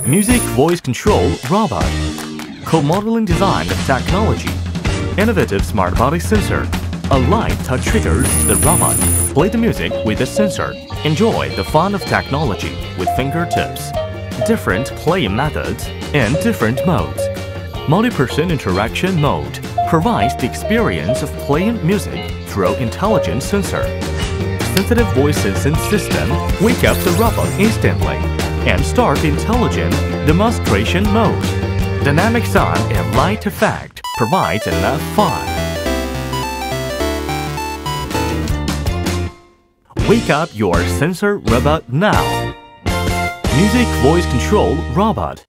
Music Voice Control Robot Co-modeling design of technology. Innovative smart body sensor. A light touch triggers the robot Play the music with the sensor. Enjoy the fun of technology with fingertips. Different playing methods and different modes. Multi-person interaction mode provides the experience of playing music through intelligent sensor. Sensitive voice sensing system. Wake up the robot instantly and start intelligent demonstration mode. Dynamic sound and light effect provides enough fun. Wake up your sensor robot now. Music voice control robot